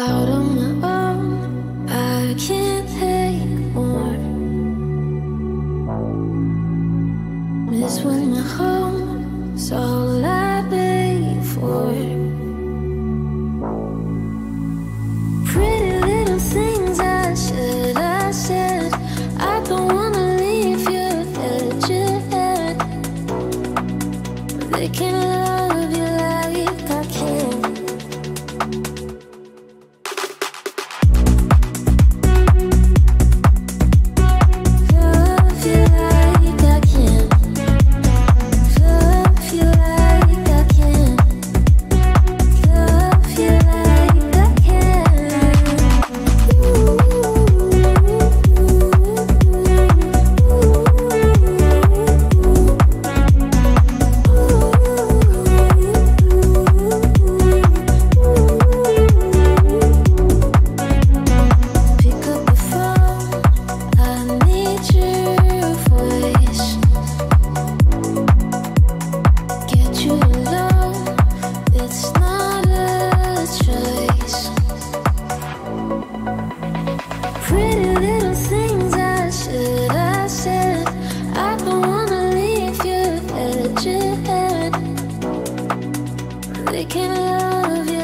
Out on my own, I can't take more. Miss when my home's all I beg for. Pretty little things I should have said. I don't wanna leave you dead yet. They can lie. can't love you.